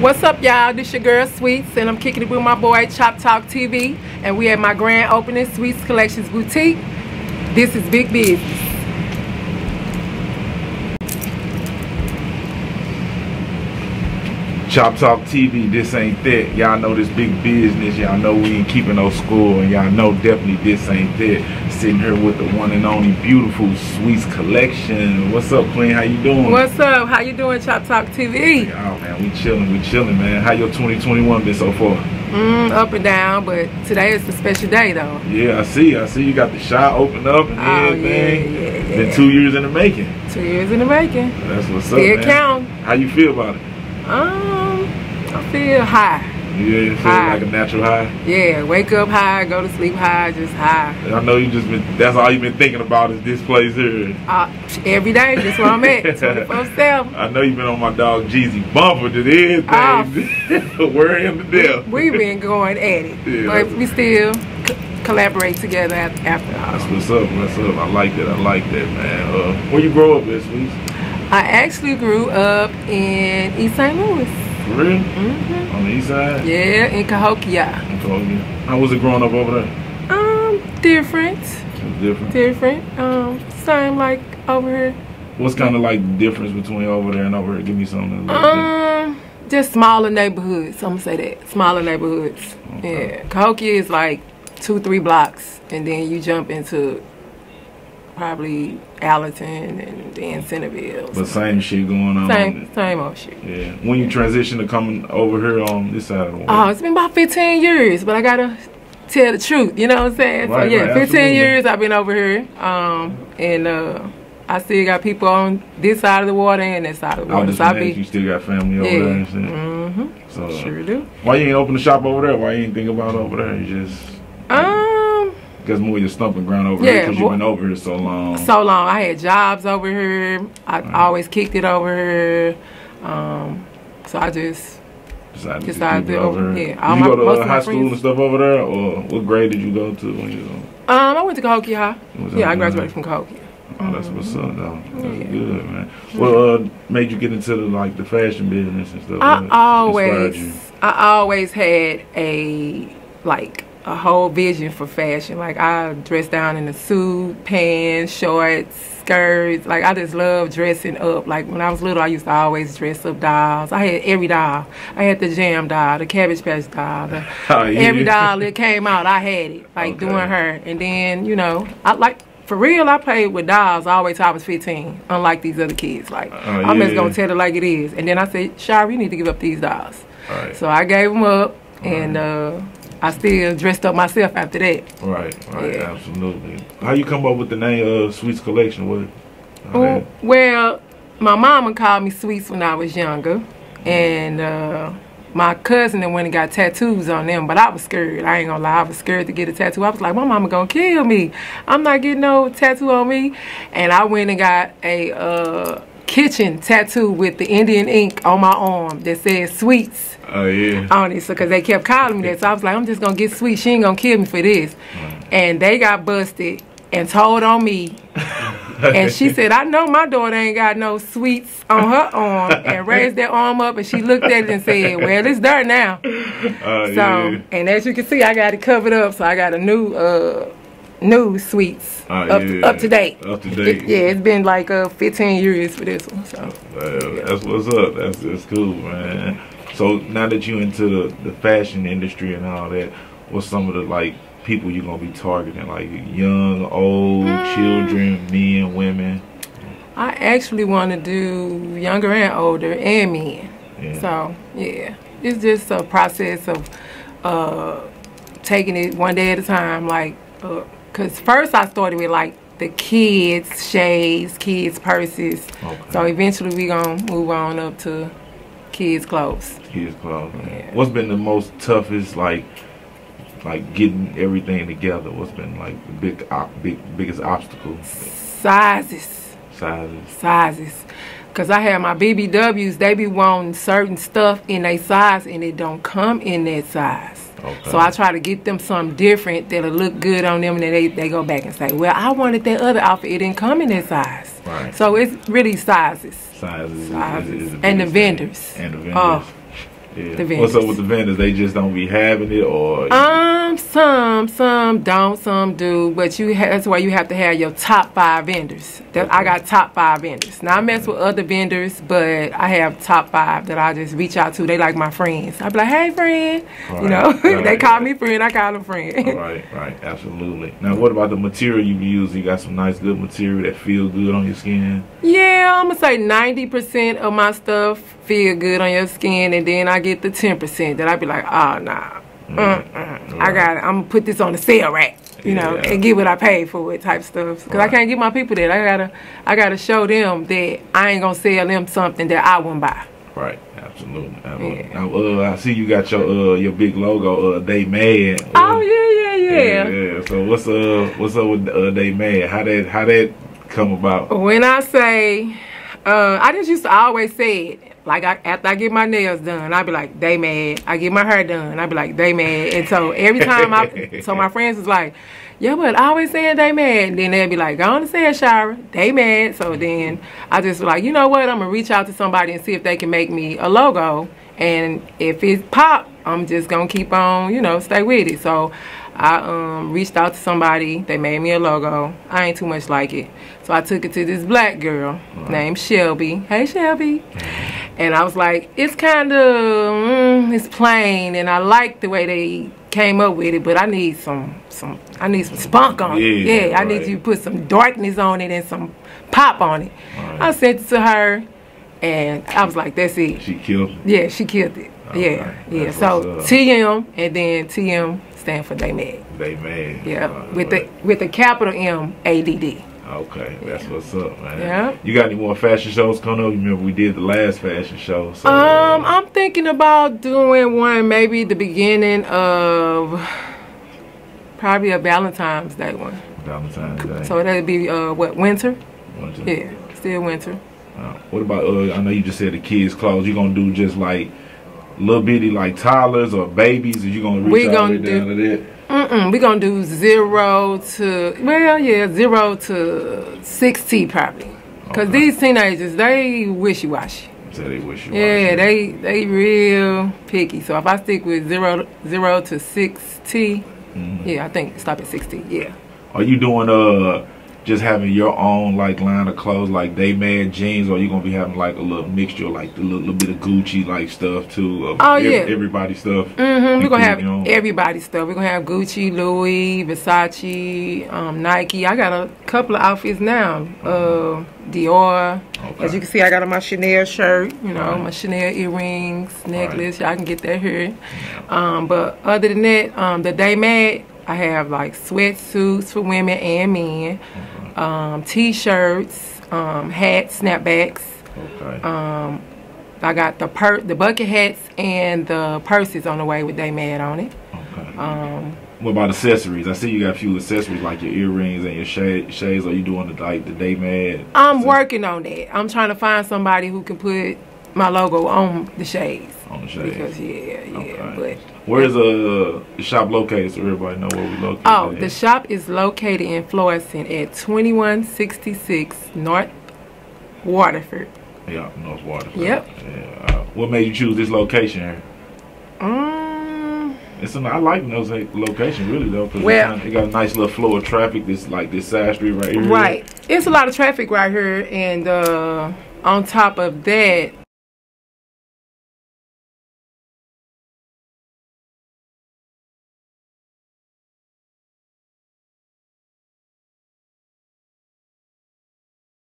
What's up, y'all? This your girl Sweets, and I'm kicking it with my boy Chop Talk TV, and we at my grand opening, Sweets Collections Boutique. This is big business. Chop Talk TV, this ain't that. Y'all know this big business. Y'all know we ain't keeping no score. And y'all know definitely this ain't that. Sitting here with the one and only beautiful Sweets Collection. What's up, Queen? How you doing? What's up? How you doing, Chop Talk TV? Oh, man, we chilling. We chilling, man. How your 2021 been so far? Mm, up and down, but today is a special day, though. Yeah, I see. I see you got the shop opened up and Oh, everything. yeah, yeah, yeah. Been two years in the making. Two years in the making. That's what's Still up, man. count. How you feel about it? Um, I feel high. Yeah, you feel High. like a natural high? Yeah, wake up high, go to sleep high, just high. I know you just been, that's all you've been thinking about is this place here. Uh, every day, that's where I'm at, 24 7. I know you've been on my dog Jeezy bumper to everything. Worry him to death. We've been going at it, Yeah, but we still collaborate together after, after That's what's up. What's up? I like that. I like that, man. Uh, where you grow up Sweets? I actually grew up in East St. Louis. For real? hmm On the east side? Yeah, in Cahokia. In Columbia. How was it growing up over there? Um, different, different. different. Um, same like over here. What's kind of like the difference between over there and over here? Give me something. like Um, just smaller neighborhoods. I'm gonna say that smaller neighborhoods. Okay. Yeah, Cahokia is like two, three blocks, and then you jump into probably Alorton and then Centreville. But same shit going on. Same, same old shit. Yeah. When you transition to coming over here on this side of the world. Oh, it's been about 15 years, but I gotta tell the truth. You know what I'm saying? Right, so yeah, right, 15 absolutely. years I've been over here, um, and uh, I still got people on this side of the water and that side of the I water. was So I be you still got family over yeah, there and shit. mm-hmm, So sure do. why you ain't open the shop over there? Why you ain't think about over there? You just Um, guess more your stumping ground over Yeah, here because you've been over here so long. so long. I had jobs over here. I Right. always kicked it over here. Um, so I just decided to decided it to over here. yeah, Did you my- go to uh, high school and stuff over there, or what grade did you go to when you? um, I went to Cahokia High. Yeah, I graduated from Cahokia. Oh, that's what's up, though. That's Yeah. good, man. Well, uh, made you get into the, like the fashion business and stuff. I always. I always had a like a whole vision for fashion. Like I dressed down in a suit, pants, shorts, skirts. Like I just love dressing up. Like when I was little, I used to always dress up dolls. I had every doll. I had the Jem doll, the Cabbage Patch doll, the, Oh, yeah. every doll that came out. I had it. Like Okay. doing her, and then you know, I like. For real, I played with dolls way till I was 15, unlike these other kids. Like, Oh, I'm just gonna tell it like it is. And then I said, Shari, you need to give up these dolls. Right, So I gave them up, and uh, I still dressed up myself after that. right, right. Yeah. Absolutely. How you come up with the name uh, Sweets Collection? What? Oh, well, my mama called me Sweets when I was younger, and uh, my cousin that went and got tattoos on them, but I was scared. I ain't gonna lie, I was scared to get a tattoo. I was like, my mama gonna kill me. I'm not getting no tattoo on me. And I went and got a uh, kitchen tattoo with the Indian ink on my arm that says Sweets. Oh yeah. on it. So, cause they kept calling me that, so I was like, I'm just gonna get sweet. She ain't gonna kill me for this. And they got busted and told on me. and she said, I know my daughter ain't got no sweets on her arm. And raised that arm up, and she looked at it and said, Well, it's there now. Uh, So, yeah. and as you can see, I got it covered up. So I got a new, uh, new sweets Oh, up, yeah. up to date. Up to date. It- yeah, it's been like uh, 15 years for this one. So. Uh, that's what's up. That's that's cool, man. So now that you into the, the fashion industry and all that, what's some of the like people you gonna be targeting? Like young, old, Mm. children, men, women. I actually want to do younger and older and men. Yeah. So yeah, it's just a process of uh, taking it one day at a time. Like, uh 'cause first I started with like the kids shades, kids purses. Okay. So eventually we gonna move on up to kids clothes. Kids clothes. man. Yeah. What's been the most toughest like like getting everything together? What's been like the big big biggest obstacle? Sizes, Sizes. sizes. Cause I have my BBWs, they be wanting certain stuff in their size and it don't come in that size. Okay. So I try to get them something different that'll look good on them, and then they, they go back and say, "Well, I wanted that other outfit. It didn't come in that size." Right. So it's really sizes. sizes, Sizes. is- is And the biggest thing. vendors. and the vendors. Oh. Yeah. The What's up with the vendors? They just don't be having it, or Um, some, some some don't, some do, but you ha- that's why you have to have your top five vendors. That I got top five vendors. Now I mess with other vendors, but I have top five that I just reach out to. They like my friends. I be like, hey friend, you know. Right, they call me friend. I call them friend. right, right, absolutely. Now, what about the material you use? You got some nice, good material that feel good on your skin. Yeah, I'm gonna say 90% of my stuff feel good on your skin, and then I get the 10% that I be like, oh nah, Mm-mm. I Right. got, I'm gonna put this on the sale rack, you know, and get what I paid for it type stuff. Cause I can't give my people that. I gotta, I gotta show them that I ain't gonna sell them something that I wouldn't buy. Right, absolutely. absolutely. Yeah. Now, uh, I see you got your uh your big logo. Uh, they mad. Oh yeah, yeah, yeah. yeah. So what's uh what's up with uh, they mad? How that how that come about? When I say, uh, I just used to always say it. Like I, after I get my nails done, I'd be like, they mad. I get my hair done, I'd be like, they mad. And so every time I, so my friends was like, yeah, but I always saying they mad. And then they'd be like, go on and say it, Shira. They mad. So then I just was like, you know what? I'm gonna reach out to somebody and see if they can make me a logo. And if it pop, I'm just gonna keep on, you know, stay with it. So I um, reached out to somebody. They made me a logo. I ain't too much like it. So I took it to this black girl named Shelby. Hey, Shelby. And I was like, it's kind of, mm, it's plain. And I like the way they came up with it, but I need some, some, I need some spunk on it. Yeah, Yeah, I need you to put some darkness on it and some pop on it. Right. I sent it to her, and I was like, that's it. She killed. it. Yeah, she killed it. Okay, Yeah, yeah. So. TM and then TM stand for they mad. They mad. Yeah, Uh, with the with the capital M A D D. Okay, that's what's up, man. Yeah. You got any more fashion shows coming up? You remember we did the last fashion show. So, Um, uh, I'm thinking about doing one maybe the beginning of probably a Valentine's Day one. Valentine's Day. So that'd be uh what winter? Two. Yeah, still winter. Uh, what about uh? I know you just said the kids' clothes. You gonna do just like little bitty like toddlers or babies? Are you gonna reach We all gonna the down to that? Mm-mm, we gonna do zero to well, yeah, zero to sixty probably. Cause Okay. these teenagers, they wishy washy. So they wish you. Yeah, they they real picky. So if I stick with zero zero to sixty, Mhm. yeah, I think stop at sixty. Yeah. Are you doing uh just having your own like line of clothes like they mad jeans, or you gonna be having like a little mixture like a little, little bit of Gucci like stuff too? Of Oh, ev- yeah. everybody stuff. Mm-hmm. We're gonna have everybody's stuff. We're gonna have Gucci, Louis, Versace, um, Nike. I got a couple of outfits now. Uh, Dior. Okay. As you can see, I got on my Chanel shirt. You know, Right. my Chanel earrings, necklace. Y'all can get that here. Um, but other than that, um, the they mad, I have like sweatsuits for women and men, um, t-shirts, um, hats, snapbacks. Okay. Um, I got the per the bucket hats and the purses on the way with they mad on it. okay. Um, What about accessories? I see you got a few accessories like your earrings and your shade, shades. Are you doing the like the they mad? I'm working on that. I'm trying to find somebody who can put my logo on the shades. on the shades. Because yeah, yeah, Okay. Where's uh the shop located so everybody know where we located? oh, at? the shop is located in Florissant at 2166 North Waterford. yeah, North Water. Yep. Yeah. Uh, what made you choose this location here? Um, It's an, I like those location really though because Well- it got a nice little flow of traffic. This like this side street right here. right. It's a lot of traffic right here, and uh, on top of that,